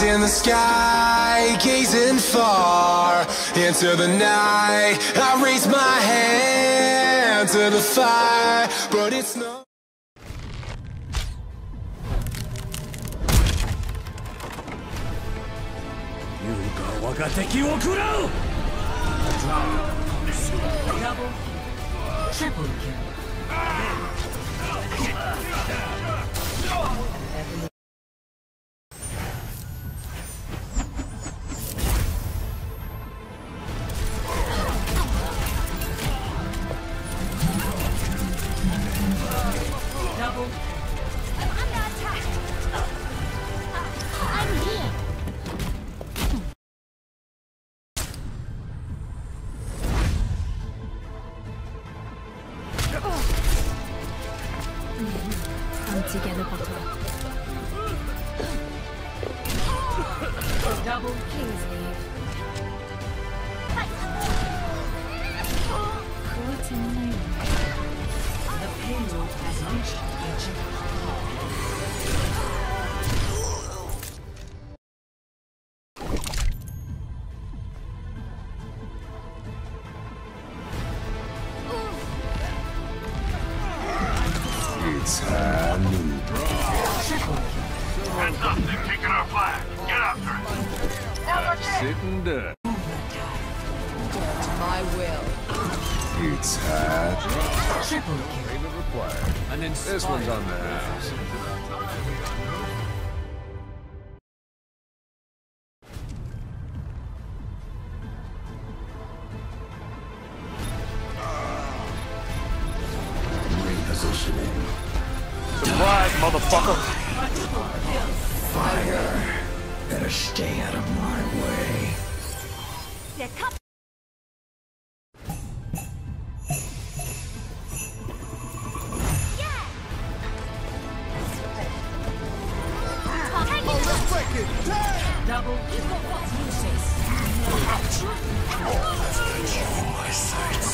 Eyes in the sky, gazing far into the night. I raise my hand to the fire, but it's no. 優雅我が敵を食らう Triple kill. The payload has reached objective. It's Hanu. Heads up, taken our flag. Get after it. Sitting duck. My will. It's Hat. Triple. Payment required. An This one's on the house. Repositioning. Surprise, motherfucker. Fire! Better stay out of my way. They're cut. Yeah. Double kill. Useless.